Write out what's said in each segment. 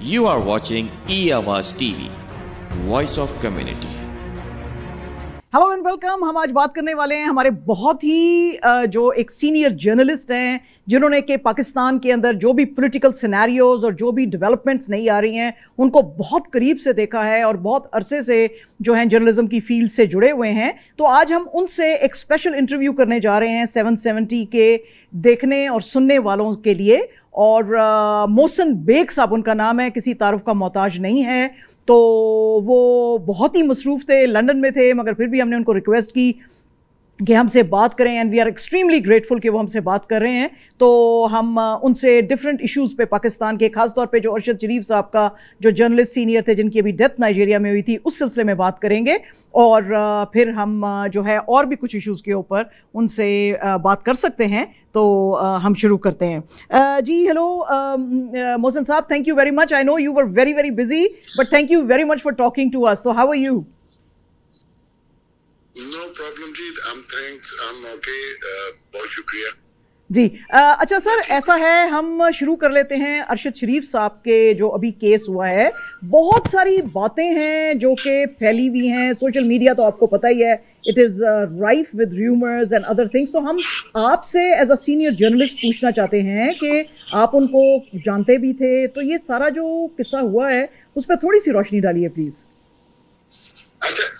You are watching eAwaz TV, Voice of Community. Hello and welcome हम आज बात करने वाले हैं हमारे बहुत ही जो एक सीनियर जर्नलिस्ट हैं, जिन्होंने कि पाकिस्तान के अंदर जो भी पॉलिटिकल सिनेरियोज और जो भी डेवलपमेंट्स नहीं आ रही हैं, उनको बहुत करीब से देखा है और बहुत अरसे से जो हैं जर्नलिज्म की फ़ील्ड से जुड़े हुए हैं। तो आज हम उनसे एक स्पेशल इंटरव्यू करने जा रहे हैं 770 के देखने और सुनने वालों के लिए। और मोहसिन बेग साहब, उनका नाम है, किसी तारफ़ का मोहताज नहीं है। तो वो बहुत ही मसरूफ़ थे, लंदन में थे, मगर फिर भी हमने उनको रिक्वेस्ट की। कि हमसे बात करें and we are extremely grateful कि वो हमसे बात कर रहे हैं। तो हम उनसे डिफरेंट इश्यूज़ पे पाकिस्तान के खास तौर पे जो अरशद शरीफ साहब का जो जर्नलिस्ट सीनियर थे, जिनकी अभी डेथ नाइजीरिया में हुई थी, उस सिलसिले में बात करेंगे। और फिर हम जो है और भी कुछ इश्यूज़ के ऊपर उनसे बात कर सकते हैं। तो हम शुरू करते हैं। जी हेलो मोहसिन साहब thank you very much I know you were very very busy but thank you very much for talking to us तो how are you no problem ji I'm thanks. I'm okay uh, बहुत शुक्रिया जी अ, अच्छा sir ऐसा है हम शुरू कर लेते हैं अरशद शरीफ साहब के जो अभी केस हुआ है। बहुत सारी बातें हैं जो कि फैली हुई हैं। सोशल मीडिया तो आपको पता ही है it is rife with rumours and other things तो हम आपसे एज अ सीनियर जर्नलिस्ट पूछना चाहते हैं कि आप उनको जानते भी थे। तो ये सारा जो किस्सा हुआ है उस पर थोड़ी सी रोशनी डालिए प्लीज़ अच्छा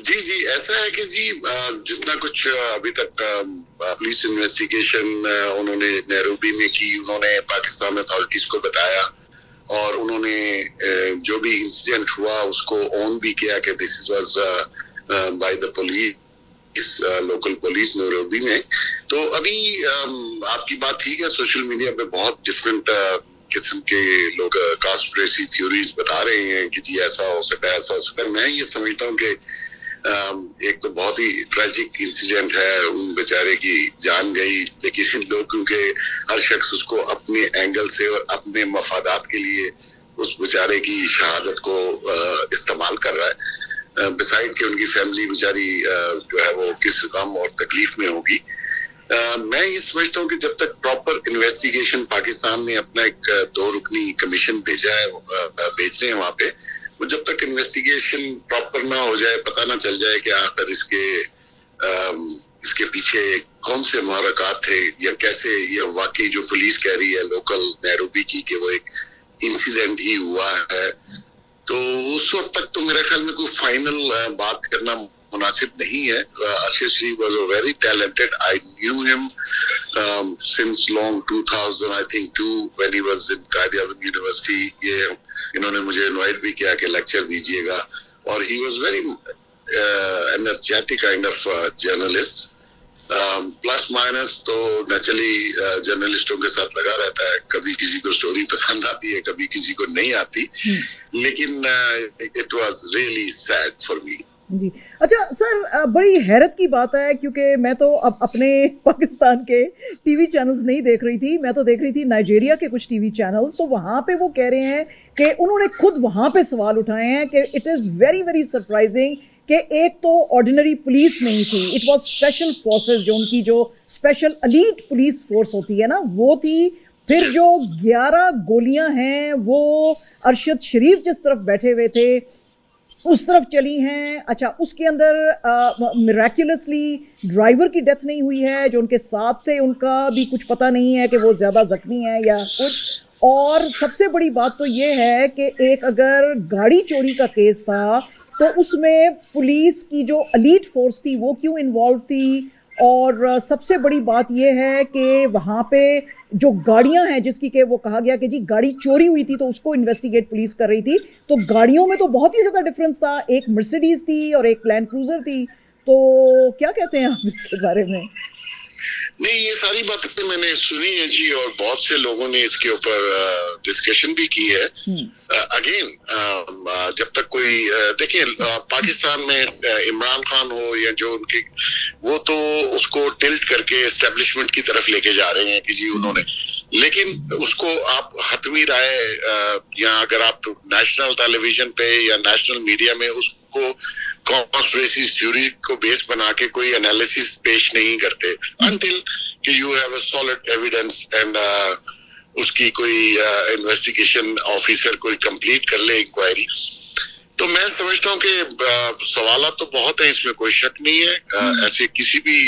जी जी, ऐसा है कि जी जितना कुछ अभी तक पुलिस इन्वेस्टिगेशन उन्होंने नैरोबी में की, उन्होंने पाकिस्तान अथॉरिटीज को बताया और उन्होंने जो भी इंसिडेंट हुआ, उसको ऑन भी किया कि this was by the police इस लोकल पुलिस नैरोबी में। तो अभी आपकी बात ठीक है सोशल मीडिया पे बहुत डिफरेंट किस्म के लोग कॉन्स्पिरेसी थ्योरीज बता रहे हैं कि जी ऐसा हो सकता है, ऐसा हो सकता है। मैं ये समझता हूँ कि एक तो बहुत ही ट्रेजिक इंसिडेंट है, उन बेचारे की जान गई। लेकिन लोग, क्योंकि हर शख्स उसको अपने एंगल से और अपने मफादात के लिए उस बेचारे की शहादत को इस्तेमाल कर रहा है। बिसाइड कि उनकी फैमिली बेचारी जो है वो किस गम और तकलीफ़ में होगी। मैं ये समझता हूँ कि जब तक प्रॉपर इन्वेस्टिगेशन पाकिस्तान ने अपना एक, दो रुकनी कमीशन भेजा है भेज रहे हैं वहाँ पे वो जब तक इन्वेस्टिगेशन प्रॉपर ना हो जाए पता ना चल जाए कि आखिर इसके अम, इसके पीछे कौन से मुहरकत थे या कैसे ये वाकई जो पुलिस कह रही है लोकल नैरोबी की कि वो एक इंसिडेंट ही हुआ है। तो उस वक्त तक तो मेरे ख्याल में कोई फाइनल बात करना मुनासिब नहीं है। Ashish ji was a very talented I knew him since long 2000 I think too when he was in Quaid Azam university ये इन्होंने मुझे इनवाइट भी किया कि लेक्चर दीजिएगा। और he was very energetic kind of journalist plus minus तो naturally जर्नलिस्टों के साथ लगा रहता है। कभी किसी को स्टोरी पसंद आती है कभी किसी को नहीं आती। लेकिन it was really sad for me जी। अच्छा सर बड़ी हैरत की बात है, क्योंकि मैं तो अब अपने पाकिस्तान के टीवी चैनल्स नहीं देख रही थी। मैं तो देख रही थी नाइजीरिया के कुछ टीवी चैनल्स। तो वहाँ पे वो कह रहे हैं कि उन्होंने खुद वहाँ पे सवाल उठाए हैं कि it is very very surprising कि एक तो ऑर्डिनरी पुलिस नहीं थी। इट वाज स्पेशल फोर्सेस जो उनकी जो स्पेशल अलीट पुलिस फोर्स होती है ना, वो थी। फिर जो 11 गोलियाँ हैं, वो अरशद शरीफ जिस तरफ़ बैठे हुए थे उस तरफ़ चली हैं। अच्छा उसके अंदर मिराक्युलसली ड्राइवर की डेथ नहीं हुई है, जो उनके साथ थे, उनका भी कुछ पता नहीं है कि वो ज़्यादा जख्मी है या कुछ। और सबसे बड़ी बात तो ये है कि एक अगर गाड़ी चोरी का केस था तो उसमें पुलिस की जो अलीट फोर्स थी, वो क्यों इन्वॉल्व थी? और सबसे बड़ी बात यह है कि वहाँ पे जो गाड़ियाँ हैं जिसकी के वो कहा गया कि जी, गाड़ी चोरी हुई थी तो उसको इन्वेस्टिगेट पुलिस कर रही थी। तो गाड़ियों में तो बहुत ही ज़्यादा डिफरेंस था। एक मर्सिडीज थी और एक लैंड क्रूजर थी। तो क्या कहते हैं आप इसके बारे में? नहीं ये सारी बातें तो मैंने सुनी है जी और बहुत से लोगों ने इसके ऊपर डिस्कशन भी की है। अगेन जब तक कोई देखिए पाकिस्तान में इमरान खान हो या जो उनके वो तो उसको टिल्ट करके एस्टेब्लिशमेंट की तरफ़ लेके जा रहे हैं कि जी उन्होंने। लेकिन उसको आप हतमी राय या अगर आप नेशनल टेलीविज़न पे या नेशनल मीडिया में उसको कॉन्स्पिरेसी थ्योरी को बेस बना के कोई एनालिसिस पेश नहीं करते। अनटिल कि you have a solid evidence and उसकी कोई इन्वेस्टिगेशन uh, ऑफिसर कोई कंप्लीट कर ले इंक्वायरी तो मैं समझता हूँ कि सवाल तो बहुत है इसमें कोई शक नहीं है। हम्म। ऐसे किसी भी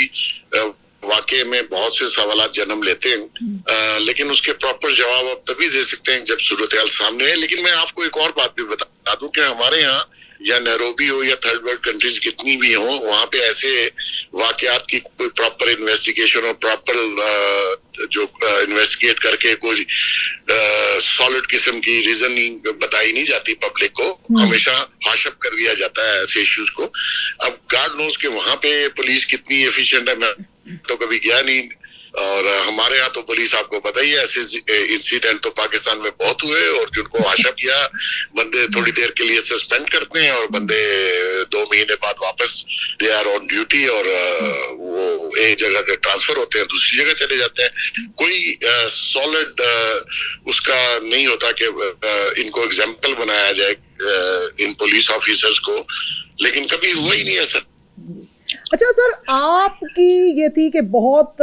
वाक्य में बहुत से सवाल जन्म लेते हैं। आ, लेकिन उसके प्रॉपर जवाब आप तभी दे सकते हैं जब सूरत सामने है। लेकिन मैं आपको एक और बात भी बता दूँ कि हमारे यहाँ या नैरोबी हो या थर्ड वर्ल्ड कंट्रीज़ कितनी भी हो वहाँ पे ऐसे वाकयात की कोई प्रॉपर इन्वेस्टिगेशन और प्रॉपर जो इन्वेस्टिगेट करके कोई सॉलिड किस्म की रीजनिंग बताई नहीं जाती पब्लिक को। हम्म। हमेशा हाशअप कर दिया जाता है ऐसे इश्यूज़ को। अब गार्ड नोज़ के वहाँ पे पुलिस कितनी एफिशिएंट है मैं तो कभी गया नहीं। और हमारे यहाँ तो पुलिस आपको पता ही है, ऐसे इंसिडेंट तो पाकिस्तान में बहुत हुए और जिनको आशा किया, बंदे थोड़ी देर के लिए सस्पेंड करते हैं और बंदे दो महीने बाद वापस दे आर ऑन ड्यूटी और वो एक जगह से ट्रांसफ़र होते हैं, दूसरी जगह चले जाते हैं। कोई सॉलिड उसका नहीं होता कि इनको एग्ज़ाम्पल बनाया जाए इन पुलिस ऑफिसर्स को, लेकिन कभी हुआ ही नहीं ऐसा। अच्छा सर, आपकी ये थी कि बहुत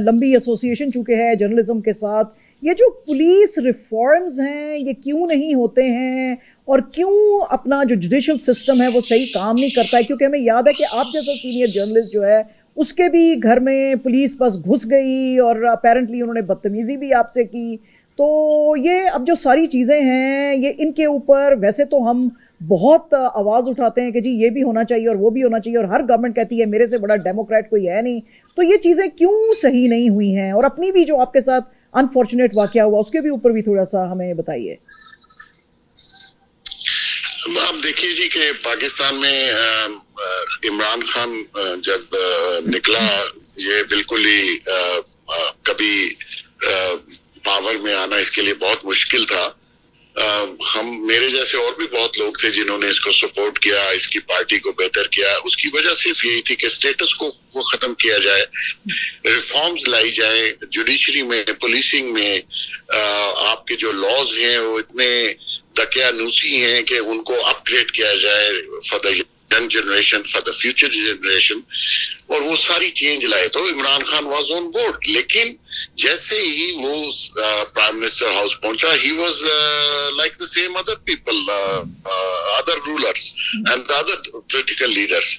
लंबी एसोसिएशन चुके हैं जर्नलिज्म के साथ, ये जो पुलिस रिफॉर्म्स हैं, ये क्यों नहीं होते हैं और क्यों अपना जो जुडिशल सिस्टम है वो सही काम नहीं करता है? क्योंकि हमें याद है कि आप जैसा सीनियर जर्नलिस्ट जो है, उसके भी घर में पुलिस बस घुस गई और अपेरेंटली उन्होंने बदतमीज़ी भी आपसे की। तो ये अब जो सारी चीज़ें हैं, ये इनके ऊपर, वैसे तो हम बहुत आवाज़ उठाते हैं कि जी ये भी होना चाहिए और वो भी होना चाहिए और हर गवर्नमेंट कहती है, मेरे से बड़ा डेमोक्रेट कोई है नहीं। तो ये चीज़ें क्यों सही नहीं हुई हैं? और अपनी भी जो आपके साथ अनफॉर्चुनेट वाक्य हुआ, उसके भी ऊपर भी थोड़ा सा हमें बताइए। आप देखिए जी कि पाकिस्तान में इमरान खान जब निकला, ये बिल्कुल ही कभी पावर में आना इसके लिए बहुत मुश्किल था। हम, मेरे जैसे और भी बहुत लोग थे जिन्होंने इसको सपोर्ट किया, इसकी पार्टी को बेहतर किया। उसकी वजह सिर्फ़ यही थी कि स्टेटस को खत्म किया जाए रिफॉर्म्स लाई जाए जुडिशरी में पुलिसिंग में आपके जो लॉज हैं, वो इतने दकियानूसी हैं कि उनको अपग्रेड किया जाए for the young generation for the future generation और वो सारी चेंज लाए तो Imran Khan was on board लेकिन जैसे ही वो प्राइम मिनिस्टर हाउस पहुँचा he was like the same other people other rulers and other political leaders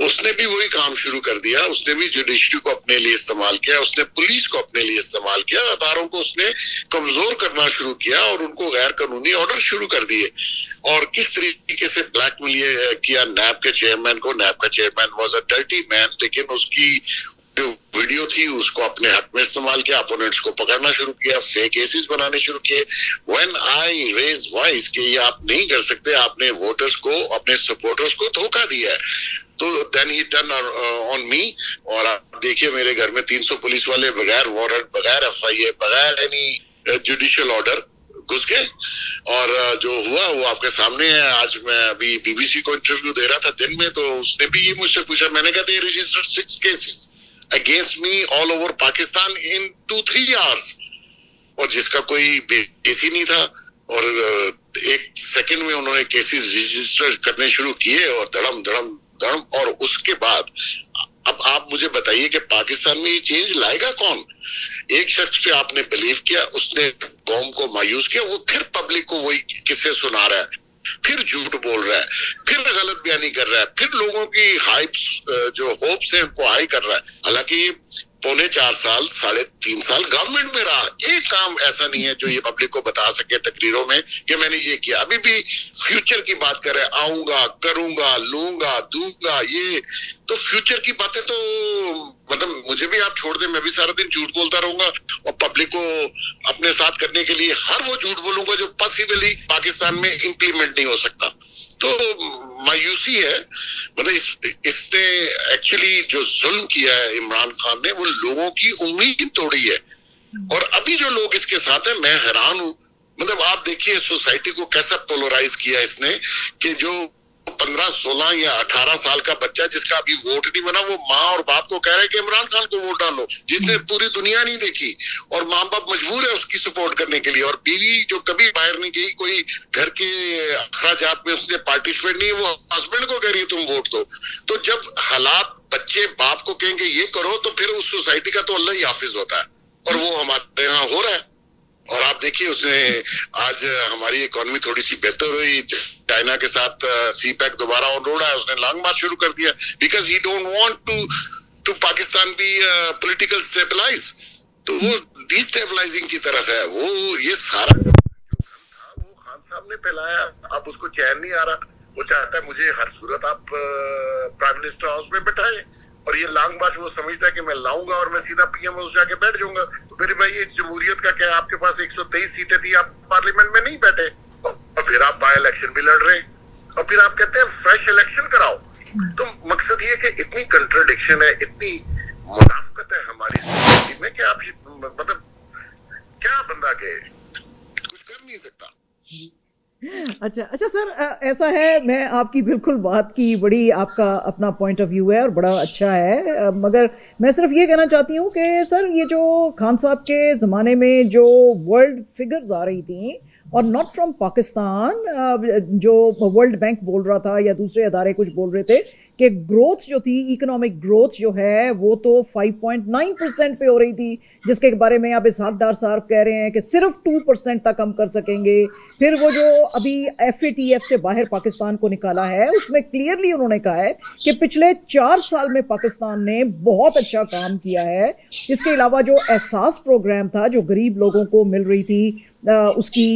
उसने भी वही काम शुरू कर दिया। उसने भी जुडिशरी को अपने लिए इस्तेमाल किया। उसने पुलिस को अपने लिए इस्तेमाल किया। अदारों को उसने कमज़ोर करना शुरू किया और उनको गैर कानूनी ऑर्डर शुरू कर दिए। और किस तरीके से ब्लैकमेल किया? नैब के चेयरमैन को। नैब का chairman was a dirty man लेकिन उसकी जो वीडियो थी उसको अपने हक में इस्तेमाल किया अपोनेंट्स को पकड़ना शुरू किया फेक केसेस बनाने शुरू किए। व्हेन आई रेज वॉइस कि ये आप नहीं कर सकते आपने वोटर्स को अपने सपोर्टर्स को धोखा दिया है। तो then he turn on me और आप देखिए मेरे घर में 300 पुलिस वाले बगैर वारंट बगैर एफ़ बगैर एनी जुडिशियल ऑर्डर घुस गए। और uh, जो हुआ वो आपके सामने है। आज मैं अभी बीबीसी को इंटरव्यू दे रहा था दिन में तो उसने भी ये मुझसे पूछा मैंने कहा registered six cases against me all over Pakistan in two three hours और जिसका कोई बेस ही नहीं था। और एक सेकंड में उन्होंने केसेस रजिस्टर करने शुरू किए और धड़म धड़म धड़म। और उसके बाद, अब आप मुझे बताइए कि पाकिस्तान में ये चेंज लाएगा कौन? एक शख्स पे आपने बिलीव किया, उसने कौम को मायूस किया, वो फिर पब्लिक को वही किसे सुना रहा है। फिर झूठ बोल रहा है, फिर गलत बयानी कर रहा है, फिर लोगों की हाइप्स जो होप्स है उनको हाई कर रहा है। हालाँकि पौने चार साल, साढ़े तीन साल गवर्नमेंट में रहा, एक काम ऐसा नहीं है जो ये पब्लिक को बता सके तकरीरों में कि मैंने ये किया। अभी भी फ्यूचर की बात कर आऊँगा, करूँगा, लूँगा, दूँगा, ये तो फ्यूचर की बातें तो मतलब मुझे भी आप छोड़ दें मैं भी सारा दिन झूठ बोलता रहूँगा और पब्लिक को अपने साथ करने के लिए हर वो झूठ बोलूँगा जो पॉसिबली पाकिस्तान में इंप्लीमेंट नहीं हो सकता। तो मायूसी है मतलब इस, इसने एक्चुअली जो जुल्म किया है इमरान खान ने वो लोगों की उम्मीद तोड़ी है। और अभी जो लोग इसके साथ हैं मैं हैरान हूँ। मतलब आप देखिए सोसाइटी को कैसा पोलराइज किया इसने कि जो पंद्रह, सोलह या अठारह साल का बच्चा जिसका अभी वोट नहीं बना, वो माँ और बाप को कह रहे हैं कि इमरान खान को वोट डालो, जिसने पूरी दुनिया नहीं देखी और माँ बाप मजबूर है उसकी सपोर्ट करने के लिए और बीवी जो कभी बाहर नहीं गई, कोई घर के अखराजात में उसने पार्टिसिपेट नहीं, वो हस्बैंड को कह रही है, तुम वोट दो। तो जब हालात बच्चे बाप को कहेंगे, ये करो तो फिर उस सोसाइटी का तो अल्लाह ही हाफिज होता है और वो हमारे यहाँ हो रहा है। और आप देखिए, उसने आज हमारी इकोनॉमी थोड़ी सी बेहतर हुई चाइना के साथ सी पैक दोबारा ऑन रोड है उसने लॉन्ग मार्च शुरू कर दिया। Because he don't want to to Pakistan be political stabilise तो वो डिस्टेबलाइजिंग की तरफ़ है। वो, ये सारा जो था, वो ने फैलाया। अब उसको चैन नहीं आ रहा। वो चाहता है मुझे हर सूरत आप प्राइम मिनिस्टर हाउस में बैठाए। और ये लॉन्ग मार्च वो समझता है कि मैं लाऊँगा और मैं सीधा पीएम हाउस जाके बैठ जाऊँगा। तो फिर भाई इस जमहूरियत का क्या आपके पास 123 सीटें थी, आप पार्लियामेंट में नहीं बैठे। और फिर आप बाय इलेक्शन भी लड़ रहे हैं। और फिर आप कहते हैं, फ्रेश इलेक्शन कराओ। तो मकसद ये कि इतनी कंट्रोडिक्शन है, इतनी मुनाफत है हमारी में कि आप मतलब क्या बंदा के कुछ कर नहीं सकता। अच्छा अच्छा सर ऐसा है, मैं आपकी बिल्कुल बात की, बड़ी आपका अपना पॉइंट ऑफ़ व्यू है और बड़ा अच्छा है। मगर मैं सिर्फ़ ये कहना चाहती हूँ कि सर, ये जो खान साहब के ज़माने में जो वर्ल्ड फिगर्स आ रही थी और नॉट फ्रॉम पाकिस्तान जो वर्ल्ड बैंक बोल रहा था या दूसरे अदारे कुछ बोल रहे थे कि ग्रोथ जो थी इकोनॉमिक ग्रोथ जो है, वो तो 5.9 परसेंट पे हो रही थी, जिसके बारे में अब इसहाक डार साहब कह रहे हैं कि सिर्फ़ 2 परसेंट तक हम कर सकेंगे। फिर वो जो अभी एफएटीएफ से बाहर पाकिस्तान को निकाला है, उसमें क्लियरली उन्होंने कहा है कि पिछले चार साल में पाकिस्तान ने बहुत अच्छा काम किया है। इसके अलावा जो एहसास प्रोग्राम था, जो गरीब लोगों को मिल रही थी उसकी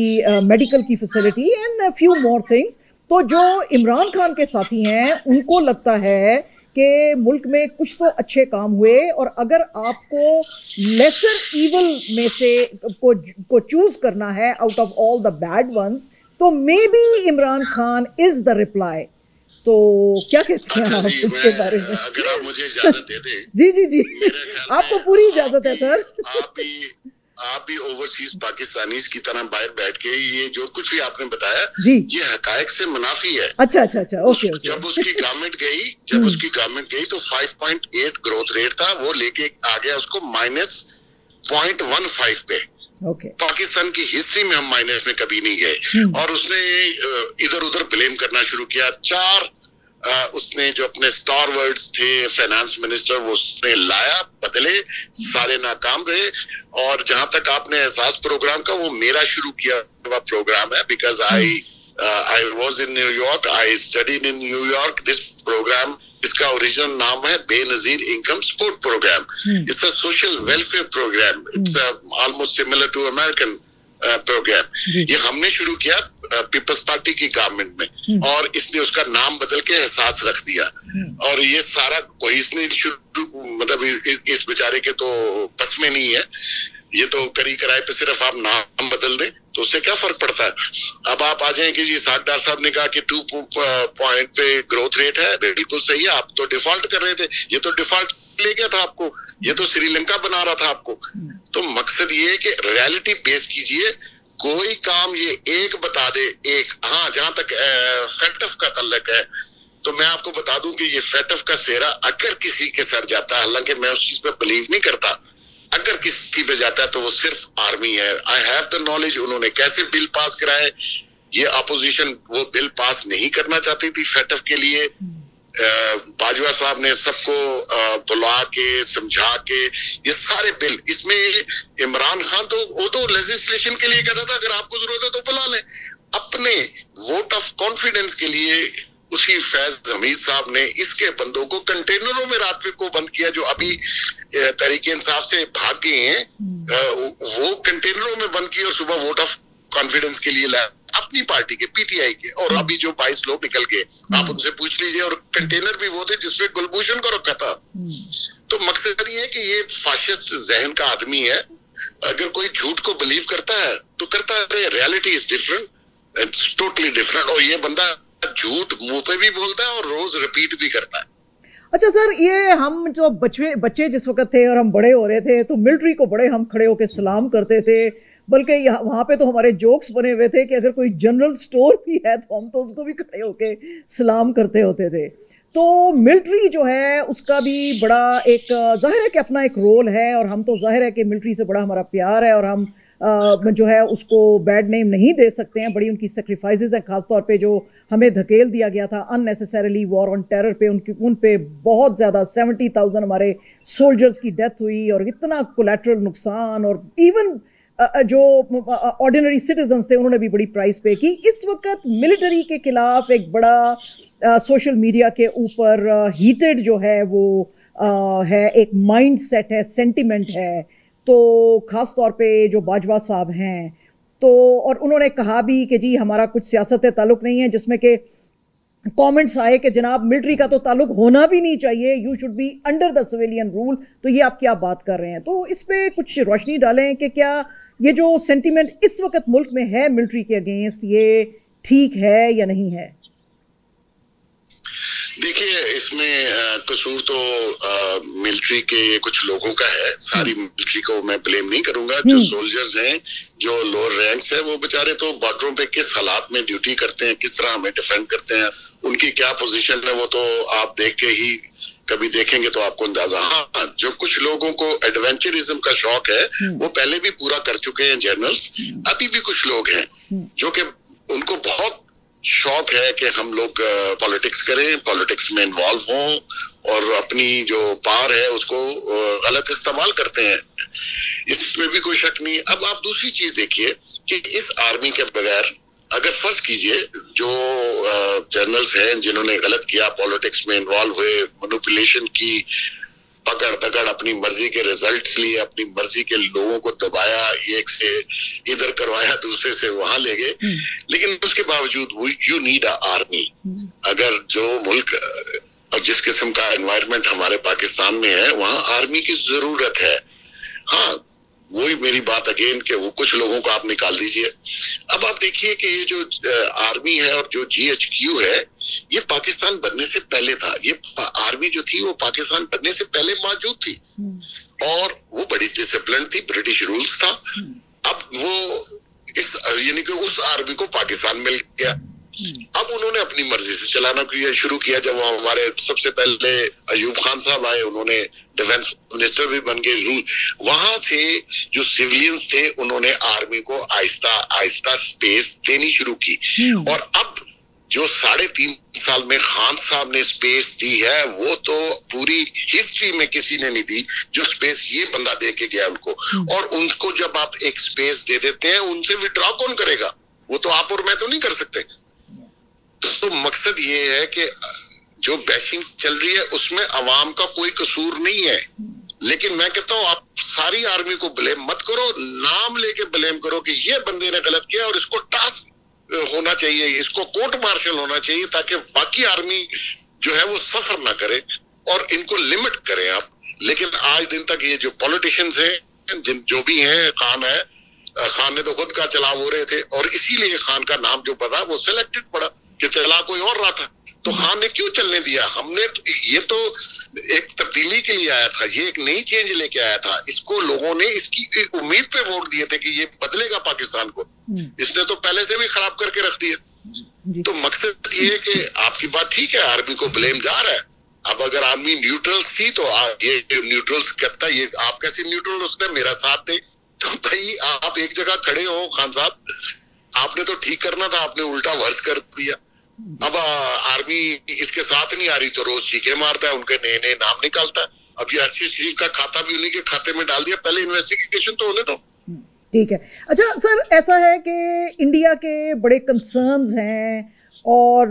मेडिकल की facility and few more things तो जो इमरान खान के साथी हैं उनको लगता है कि मुल्क में कुछ तो अच्छे काम हुए और अगर आपको लेसर इवल में से को को चूज़ करना है out of all the bad ones तो maybe Imran Khan is the reply तो क्या कहते हैं आप इसके बारे में? अगर आप मुझे इजाज़त दे दें जी जी जी। आपको पूरी इजाज़त है सर। आप भी आप भी ओवरसीज पाकिस्तानी की तरह बाहर बैठ के ये जो कुछ भी आपने बताया जी। ये हकायक से मुनाफी है। अच्छा अच्छा अच्छा ओके ओके। जब उसकी गवर्नमेंट गई जब उसकी गवर्नमेंट गई तो 5.8 ग्रोथ रेट था वो लेके आ गया उसको माइनस पॉइंट वन फाइव पे। ओके। पाकिस्तान की हिस्ट्री में हम माइनस में कभी नहीं गए। और उसने इधर उधर ब्लेम करना शुरू किया चार उसने जो अपने स्टार वर्ड्स थे फाइनेंस मिनिस्टर वो उसने लाया बदले सारे नाकाम रहे और जहाँ तक आपने एहसास प्रोग्राम का वो मेरा शुरू किया हुआ प्रोग्राम है because I I was in New York I study in New York this programme इसका ओरिजिनल नाम है Benazir income support programme it's a social welfare programme it's almost similar to American programme ये हमने शुरू किया पीपल्स पार्टी की गवर्नमेंट में। हम्म। और इसने उसका नाम बदल के एहसास रख दिया। हम्म। और ये सारा कोई इसने शुरू मतलब इस बेचारे के तो बस में नहीं है। ये तो करी कराए पे सिर्फ़ आप नाम बदल दें तो उससे क्या फ़र्क पड़ता है? अब आप आ जाए कि जी सागदार साहब ने कहा कि टू पॉइंट पे ग्रोथ रेट है बिल्कुल सही है आप तो डिफ़ॉल्ट कर रहे थे। ये तो डिफ़ॉल्ट ले गया था आपको। ये तो श्रीलंका बना रहा था आपको। तो मकसद ये है कि रियलिटी बेस कीजिए, कोई काम ये एक बता दे, एक। हाँ जहाँ तक फैटफ का तल्लक है तो मैं आपको बता दूँ कि ये फैटफ का सेरा अगर किसी के सर जाता है, हालाँकि मैं उस चीज़ पे बिलीव नहीं करता, अगर किसी पे जाता है तो वो सिर्फ़ आर्मी है। आई हैव द नॉलेज उन्होंने कैसे बिल पास कराए, ये अपोजिशन वो बिल पास नहीं करना चाहती थी फैटफ के लिए। बाजवा साहब ने सबको बुला के समझा के ये सारे बिल इसमें इमरान खान तो वो तो लेजिस्लेशन के लिए कहता था अगर आपको ज़रूरत है तो बुला लें। अपने वोट ऑफ़ कॉन्फिडेंस के लिए उसी फैज हमीद साहब ने इसके बंदों को कंटेनरों में रात को बंद किया जो अभी तरीके इंसाफ से भाग गए हैं। हम्म। वो कंटेनरों में बंद किया और सुबह वोट ऑफ़ कॉन्फिडेंस के लिए लाया। अपनी पार्टी के पीटीआई के और अभी जो बाईस लोग निकल गए आप हम्म। उनसे पूछ लीजिए और कंटेनर भी वो थे जिसमें कुलभूषण को रखा था हम्म। तो मकसद ये है कि ये फाशिस्ट जहन का आदमी है अगर कोई झूठ को बिलीव करता है तो करता है reality is different it's totally different और ये बंदा झूठ मुँह पे भी बोलता है और रोज रिपीट भी करता है अच्छा सर ये हम जो बच्चे बच्चे जिस वक्त थे और हम बड़े हो रहे थे तो मिलिट्री को बड़े हम खड़े होकर सलाम करते थे बल्कि यहाँ वहाँ पे तो हमारे जोक्स बने हुए थे कि अगर कोई जनरल स्टोर भी है तो हम तो उसको भी खड़े होके सलाम करते होते थे। तो मिलिट्री जो है उसका भी बड़ा एक ज़ाहिर है कि अपना एक रोल है और हम तो ज़ाहिर है कि मिलिट्री से बड़ा हमारा प्यार है और हम आ, जो है उसको बैड नेम नहीं दे सकते हैं बड़ी उनकी सेक्रीफाइसेस हैं ख़ासतौर पे जो हमें धकेल दिया गया था अननेसेसरली वॉर ऑन टेरर पे उनकी उन पे बहुत ज़्यादा सेवेंटी थाउज़ेंड हमारे सोल्जर्स की डेथ हुई और इतना कोलेट्रल नुकसान और इवन जो ऑर्डिनरी सिटीजन्स थे उन्होंने भी बड़ी प्राइस पे की। इस वक्त मिलिट्री के खिलाफ एक बड़ा सोशल मीडिया के ऊपर हीटेड जो है वो आ, है एक माइंड सेट है सेंटिमेंट है। तो ख़ास तौर पे जो बाजवा साहब हैं तो और उन्होंने कहा भी कि जी हमारा कुछ सियासत ताल्लुक़ नहीं है जिसमें कि कमेंट्स आए कि जनाब मिलिट्री का तो ताल्लुक होना भी नहीं चाहिए you should be under the civilian rule तो ये आप क्या बात कर रहे हैं? तो इस पर कुछ रोशनी डालें कि क्या ये जो सेंटिमेंट इस वक्त मुल्क में है मिलिट्री के अगेंस्ट ये ठीक है या नहीं है देखिए इसमें कसूर तो मिलिट्री के कुछ लोगों का है सारी मिलिट्री हम्म। को मैं ब्लेम नहीं करूँगा जो सोल्जर्स हम्म। हैं जो लोअर रैंक्स है वो बेचारे तो बॉर्डरों पे किस हालात में ड्यूटी करते हैं किस तरह हमें डिफेंड करते हैं उनकी क्या पोजीशन है वो तो आप देख के ही कभी देखेंगे तो आपको अंदाज़ा हाँ। जो कुछ लोगों को एडवेंचरिज्म का शौक है हम्म। वो पहले भी पूरा कर चुके हैं जर्नल्स अभी भी कुछ लोग हैं जो कि उनको बहुत शौक है कि हम लोग पॉलिटिक्स करें पॉलिटिक्स में इन्वॉल्व हों और अपनी जो पार है उसको गलत इस्तेमाल करते हैं। इसमें भी कोई शक नहीं। अब आप दूसरी चीज़ देखिए कि इस आर्मी के बगैर अगर फ़र्ज़ कीजिए जो जर्नल्स हैं जिन्होंने गलत किया पॉलिटिक्स में इन्वॉल्व हुए मैनुपुलेशन की पकड़ दकड़ अपनी मर्ज़ी के रिज़ल्ट लिए अपनी मर्ज़ी के लोगों को दबाया एक से इधर करवाया दूसरे से वहाँ ले गए। हम्म। लेकिन उसके बावजूद यू नीड अ आर्मी अगर जो मुल्क और जिस किस्म का एनवायरनमेंट हमारे पाकिस्तान में है वहाँ आर्मी की ज़रूरत है। हाँ वही मेरी बात अगेन के वो कुछ लोगों को आप निकाल दीजिए। अब आप देखिए कि ये जो आर्मी है और जो जीएचक्यू है ये पाकिस्तान बनने से पहले था। ये आर्मी जो थी वो पाकिस्तान बनने से पहले मौजूद थी। और वो बड़ी डिसिप्लिन थी ब्रिटिश रूल्स था। अब वो इस यानी कि उस आर्मी को पाकिस्तान मिल गया। अब उन्होंने अपनी मर्ज़ी से चलाना किया शुरू किया जब वो हमारे सबसे पहले अयूब खान साहब आए उन्होंने डिफेंस मिनिस्टर भी बन गए रूल वहाँ से जो सिविलियंस थे उन्होंने आर्मी को आहिस्ता आहिस्ता स्पेस देनी शुरू की। हम्म। और अब जो साढ़े तीन साल में खान साहब ने स्पेस दी है वो तो पूरी हिस्ट्री में किसी ने नहीं दी जो स्पेस ये बंदा दे के गया उनको। हम्म। और उनको जब आप एक स्पेस दे देते हैं उनसे विड्रॉ कौन करेगा? वो तो आप और मैं तो नहीं कर सकते। तो मकसद ये है कि जो बैशिंग चल रही है, उसमें अवाम का कोई कसूर नहीं है। लेकिन मैं कहता हूँ, आप सारी आर्मी को ब्लेम मत करो, नाम लेके ब्लेम करो कि ये बंदे ने गलत किया और इसको टास्क होना चाहिए, इसको कोर्ट मार्शल होना चाहिए ताकि बाकी आर्मी जो है वो सफ़र ना करे और इनको लिमिट करें आप। लेकिन आज दिन तक ये जो पॉलिटिशियंस हैं, जिन, जो भी हैं, खान है खान ने तो खुद का चलाव हो रहे थे और इसीलिए खान का नाम जो पड़ा, वो सिलेक्टेड पड़ा। कि चला कोई और रहा था तो खान हम्म। ने क्यों चलने दिया? हमने तो, ये तो एक तब्दीली के लिए आया था ये एक नई चेंज लेके आया था। इसको लोगों ने इसकी उम्मीद पे वोट दिए थे कि ये बदलेगा पाकिस्तान को। हम्म। इसने तो पहले से भी खराब करके रख दिया तो मकसद ये है कि आपकी बात ठीक है आर्मी को ब्लेम जा रहा है। अब अगर आर्मी न्यूट्रल थी तो ये न्यूट्रल कहता ये आप कैसे न्यूट्रल उसने मेरा साथ थे तो भाई आप एक जगह खड़े हो खान साहब। आपने तो ठीक करना था आपने उल्टा वर्ष कर दिया। अब आर्मी इसके साथ नहीं आ रही तो रोज चीखे मारता है, उनके नए नए नाम निकालता है। अब ये अर्शी शरीफ का खाता भी उन्हीं के खाते में डाल दिया, पहले इन्वेस्टिगेशन तो होने दो। ठीक है। अच्छा सर, ऐसा है कि इंडिया के बड़े कंसर्न्स हैं और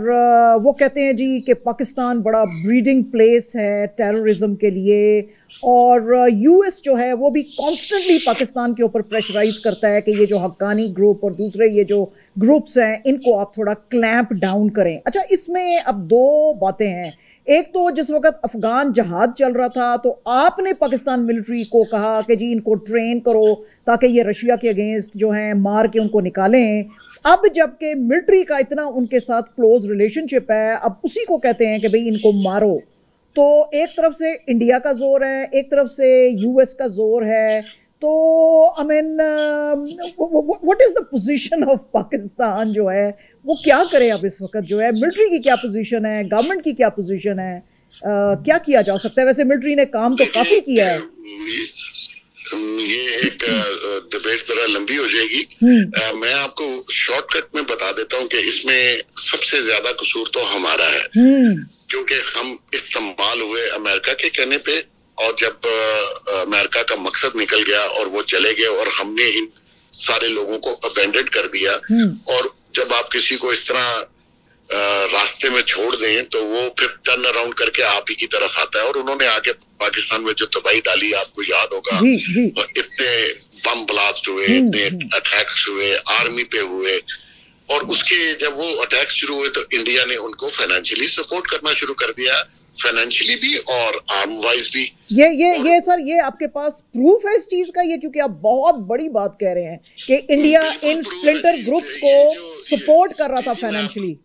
वो कहते हैं जी कि पाकिस्तान बड़ा ब्रीडिंग प्लेस है टेररिज्म के लिए और यूएस जो है वो भी कॉन्स्टेंटली पाकिस्तान के ऊपर प्रेशराइज करता है कि ये जो हक्कानी ग्रुप और दूसरे ये जो ग्रुप्स हैं, इनको आप थोड़ा क्लैंप डाउन करें। अच्छा इसमें अब दो बातें हैं। एक तो जिस वक्त अफगान जहाज़ चल रहा था तो आपने पाकिस्तान मिलिट्री को कहा कि जी इनको ट्रेन करो ताकि ये रशिया के अगेंस्ट जो हैं मार के उनको निकालें। अब जबकि मिलिट्री का इतना उनके साथ क्लोज रिलेशनशिप है, अब उसी को कहते हैं कि भाई इनको मारो। तो एक तरफ़ से इंडिया का ज़ोर है, एक तरफ़ से यूएस का ज़ोर है तो I mean what is the position of Pakistan जो है? वो क्या करे अब इस वक्त जो है? मिलिट्री की क्या पोजीशन है? गवर्नमेंट की क्या पोजीशन है? uh, क्या किया जा सकता है? वैसे मिलिट्री ने काम तो काफ़ी किया है। ये एक डिबेट जरा लंबी हो जाएगी। हम्म। मैं आपको शॉर्टकट में बता देता हूँ कि इसमें सबसे ज़्यादा कसूर तो हमारा है। हम्म। क्योंकि हम इस्तेमाल हुए अमेरिका के कहने पे। और जब अमेरिका का मकसद निकल गया और वो चले गए और हमने इन सारे लोगों को अबेंडेड कर दिया हम्म। और जब आप किसी को इस तरह रास्ते में छोड़ दें तो वो फिर टर्न अराउंड करके आप ही की तरफ़ आता है और उन्होंने आगे पाकिस्तान में जो तबाही डाली आपको याद होगा जी जी इतने बम ब्लास्ट हुए हम्म, इतने हम्म। अटैक्स हुए आर्मी पे हुए और उसके जब वो अटैक शुरू हुए तो इंडिया ने उनको फाइनेंशियली सपोर्ट करना शुरू कर दिया फाइनेंशियली भी और आर्म वाइज भी। ये ये ये सर ये आपके पास प्रूफ है इस चीज़ का? ये क्योंकि आप बहुत बड़ी बात कह रहे हैं कि इंडिया इन स्प्लिंटर जी। ग्रुप्स को सपोर्ट कर रहा था फाइनेंशियली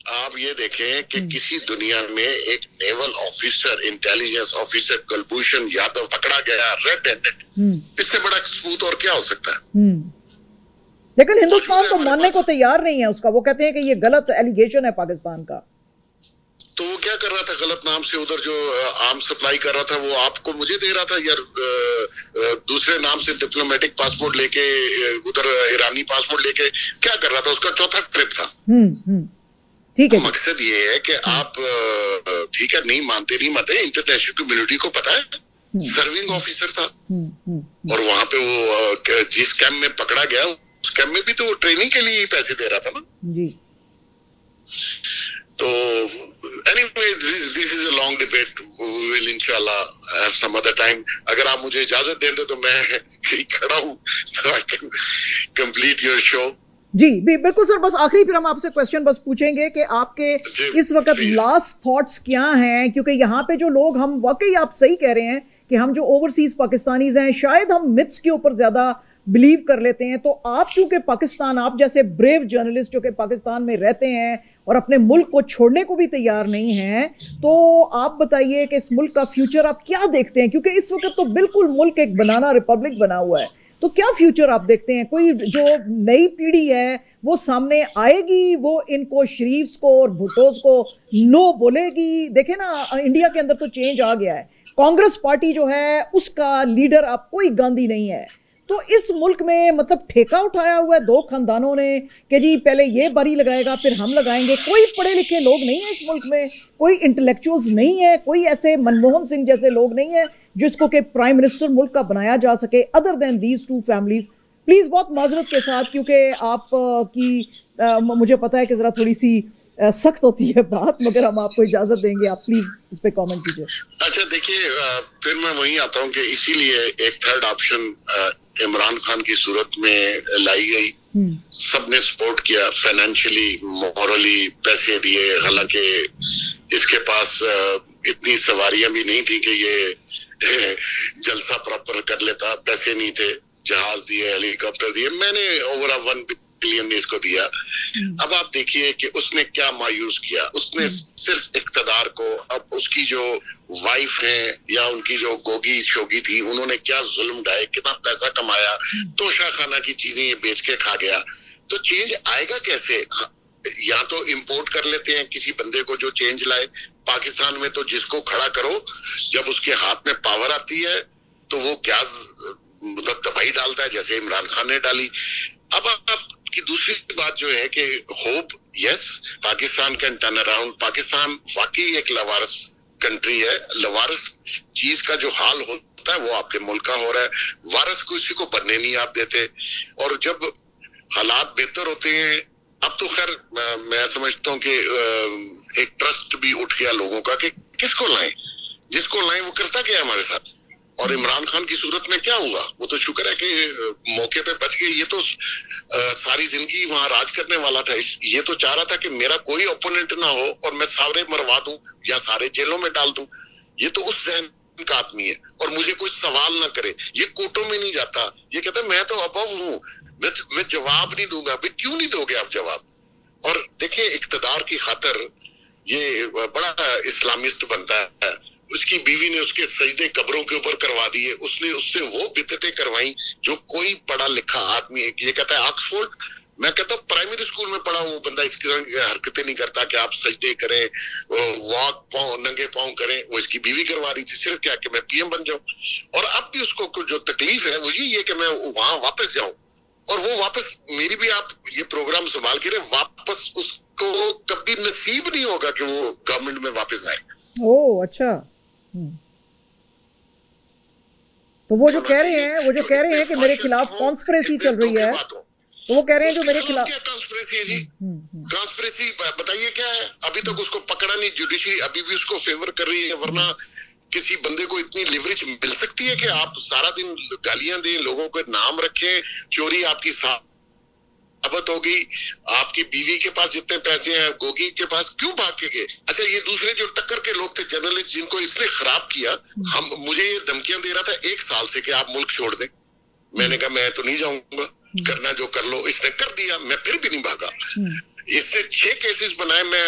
आप ये देखें कि हम्म। किसी दुनिया में एक naval officer intelligence officer Kulbhushan Yadav पकड़ा गया रेड हैंडेड इससे बड़ा सबूत और क्या हो सकता है? लेकिन हिंदुस्तान तो मानने को तैयार नहीं है उसका। वो कहते हैं कि ये गलत एलिगेशन है पाकिस्तान का। तो वो क्या कर रहा था? गलत नाम से उधर जो आम सप्लाई कर रहा था वो आपको मुझे दे रहा था यार दूसरे नाम से डिप्लोमेटिक पासपोर्ट लेके उधर ईरानी पासपोर्ट लेके क्या कर रहा था? उसका चौथा ट्रिप था। हम्म हम्म। ठीक है। जी मकसद ये है कि आप ठीक है नहीं मानते नहीं मानते इंटरनेशनल कम्युनिटी को पता है सर्विंग ऑफिसर था। हम्म, हम्म, और वहाँ पे वो जिस कैम्प में पकड़ा गया उस कैम्प में भी तो वो ट्रेनिंग के लिए ही पैसे दे रहा था ना। जी। तो anyway this, this is a long debate. We will inshallah have some other time. अगर आप मुझे इजाज़त दें तो मैं कहीं खड़ा हूँ so I can complete your show. जी भी बिल्कुल सर बस आखिरी फिर हम आपसे क्वेश्चन बस पूछेंगे कि आपके इस वक्त लास्ट थॉट्स क्या हैं? क्योंकि यहाँ पे जो लोग हम वाकई आप सही कह रहे हैं कि हम जो ओवरसीज पाकिस्तानीज हैं शायद हम मिथ्स के ऊपर ज़्यादा बिलीव कर लेते हैं तो आप चूँकि पाकिस्तान, आप जैसे ब्रेव जर्नलिस्ट जो कि पाकिस्तान में रहते हैं और अपने मुल्क को छोड़ने को भी तैयार नहीं हैं तो आप बताइए कि इस मुल्क का फ्यूचर आप क्या देखते हैं? क्योंकि इस वक्त तो बिल्कुल मुल्क एक बनाना रिपब्लिक बना हुआ है। तो क्या फ्यूचर आप देखते हैं? कोई जो नई पीढ़ी है, वो सामने आएगी, वो इनको शरीफ्स को और भुट्टोस को नो बोलेगी? देखे ना इंडिया के अंदर तो चेंज आ गया है। कांग्रेस पार्टी जो है, उसका लीडर अब कोई गांधी नहीं है। तो इस मुल्क में मतलब ठेका उठाया हुआ है, दो खानदानों ने कि जी पहले ये बारी लगाएगा, फिर हम लगाएँगे। कोई पढ़े लिखे लोग नहीं है इस मुल्क में, कोई इंटेलेक्चुअल्स नहीं है, कोई ऐसे मनमोहन सिंह जैसे लोग नहीं है जिसको कि प्राइम मिनिस्टर मुल्क का बनाया जा सके other than these two families please बहुत माजरत के साथ, क्योंकि आप की मुझे पता है कि जरा थोड़ी सी सख्त होती है बात, मगर हम आपको इजाज़त देंगे। आप प्लीज़ इस पर कमेंट कीजिए। अच्छा देखिए फिर मैं वहीं आता हूँ कि इसीलिए एक थर्ड ऑप्शन इमरान खान की सूरत में लाई गई। हम्म, सबने सपोर्ट किया फाइनेंशियली मॉरली पैसे दिए। हालाँकि इसके पास इतनी सवारियाँ भी नहीं थी कि ये जलसा प्रॉपर कर लेता। पैसे नहीं थे जहाज़ दिए हेलीकॉप्टर दिए। मैंने ओवर वन बिलियन इसको दिया। अब आप देखिए कि उसने क्या मायूस किया। उसने सिर्फ़ इकतदार को अब उसकी जो वाइफ है या उनकी जो गोगी शोगी थी उन्होंने क्या जुल्म ढाए कितना पैसा कमाया तोशा खाना की चीज़ें ये बेच के खा गया। तो चेंज आएगा कैसे? हाँ, या तो इंपोर्ट कर लेते हैं किसी बंदे को जो चेंज लाए। पाकिस्तान में तो जिसको खड़ा करो जब उसके हाथ में पावर आती है तो वो क्या मतलब दवाई डालता है जैसे इमरान खान ने डाली। अब आपकी दूसरी बात जो है कि hope yes Pakistan can turn around Pakistan वाकई एक लवारस कंट्री है। लवारस चीज़ का जो हाल होता है, वो आपके मुल्क का हो रहा है। वारस को किसी को बनने नहीं आप देते। और जब हालात बेहतर होते हैं, अब तो खैर, मैं- समझता हूँ कि एक ट्रस्ट भी उठ गया लोगों का कि किसको लाएँ? जिसको लाएँ, वो करता क्या हमारे साथ? और इमरान खान की सूरत में क्या हुआ? वो तो शुक्र है कि मौके पे बच गए ये तो अ, सारी ज़िंदगी वहाँ राज करने वाला था। ये तो चाह रहा था कि मेरा कोई ओपोनेंट ना हो और मैं सारे मरवा दूँ या सारे जेलों में डाल दूँ। ये तो उस जहन का आदमी है और मुझे कोई सवाल ना करे। ये कोर्टों में नहीं जाता। ये कहता मैं तो अबव हूँ। मैं मैं जवाब नहीं दूँगा। भाई क्यों नहीं दोगे आप जवाब? और देखिए इकतदार की खातर ये बड़ा इस्लामिस्ट बनता है। उसकी बीवी ने उसके सजदे कब्रों के ऊपर करवा दिए। उसने उससे वो बिदतें करवाई जो कोई पढ़ा लिखा आदमी है। ये कहता है, ऑक्सफोर्ड? मैं कहता हूँ, प्राइमरी स्कूल में पढ़ा वो बंदा इस तरह हरकतें नहीं करता कि आप सजदे करें वॉक पाँव, नंगे पाँव करें, वो इसकी बीवी करवा रही थी, सिर्फ़ क्या कि मैं पीएम बन जाऊँ? और अब भी उसको जो तकलीफ़ है, वो यही है कि मैं वहाँ वापस जाऊँ। और वो वापस, मेरी भी आप ये प्रोग्राम संभाल के रहे, वापस उसको कभी नसीब नहीं होगा कि वो गवर्नमेंट में वापस आए। ओह अच्छा। तो वो जो कह रहे हैं वो जो कह रहे हैं कि मेरे खिलाफ कॉन्स्परेसी चल रही है। तो वो कह रहे हैं जो मेरे खिलाफ कॉन्स्परेसी जी? हम्म, हम्म, बताइए क्या है? अभी तक उसको पकड़ा नहीं जुडिशरी अभी भी उसको फेवर कर रही है वरना किसी बंदे को इतनी लिवरेज मिल सकती है कि आप सारा दिन गालियाँ दें लोगों के नाम रखें चोरी आपकी साबत होगी आपकी बीवी के पास जितने पैसे हैं गोगी के पास क्यों भाग के गए अच्छा ये दूसरे जो टक्कर के लोग थे जर्नलिस्ट जिनको इसने खराब किया हम मुझे ये धमकियाँ दे रहा था एक साल से कि आप मुल्क छोड़ दें। मैंने कहा मैं तो नहीं जाऊँगा करना जो कर लो। इसने कर दिया मैं फिर भी नहीं भागा। इसने छह केसेस बनाए मैं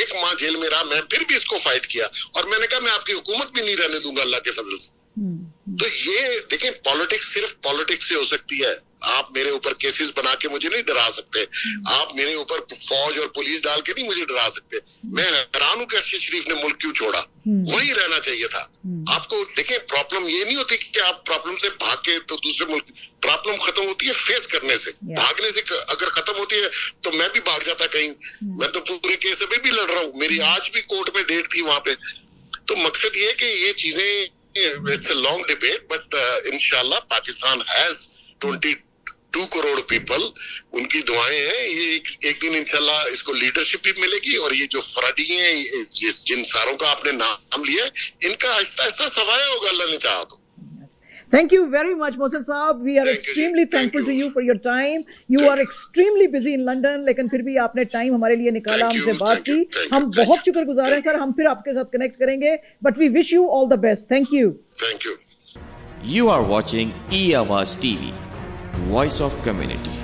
एक माह जेल में रहा मैं फिर भी इसको फाइट किया। और मैंने कहा मैं आपकी हुकूमत भी नहीं रहने दूँगा अल्लाह के फजल से। हम्म, तो ये देखें पॉलिटिक्स सिर्फ़ पॉलिटिक्स से हो सकती है। आप मेरे ऊपर केसेस बना के मुझे नहीं डरा सकते। आप मेरे ऊपर फौज और पुलिस डाल के नहीं मुझे डरा सकते। मैं हैरान हूँ कि अरशद शरीफ ने मुल्क क्यों छोड़ा। वही रहना चाहिए था। आपको देखें प्रॉब्लम ये नहीं होती कि आप प्रॉब्लम से भाग के तो दूसरे मुल्क प्रॉब्लम खत्म होती है फेस करने से। भागने से अगर खत्म होती है तो मैं भी भाग जाता कहीं। मैं तो पूरे केस अभी भी लड़ रहा हूँ। मेरी आज भी कोर्ट में डेट थी वहाँ पे। तो मकसद ये कि ये चीज़ें it's a long debate but इंशाल्लाह पाकिस्तान हैज़ 22 करोड़ पीपल उनकी दुआएँ हैं ये एक, एक दिन इंशाल्लाह इसको लीडरशिप भी मिलेगी और ये जो फ्रडी हैं ये- ये जिन सारों का आपने नाम लिया इनका आहिस्ता आहिस्ता सफाया होगा अल्लाह ने चाहा तो Thank you very much, Mohsen Saab. We are Thank you, extremely Thank thankful to you. for your time. You are extremely busy in London, लेकिन फिर भी आपने टाइम हमारे लिए निकाला Thank you, हमसे बात thank you, की thank you, हम thank बहुत you. शुक्रगुजार हैं सर हम फिर आपके साथ कनेक्ट करेंगे but we wish you all the best thank you thank you You are watching eAwaaz TV, Voice of Community.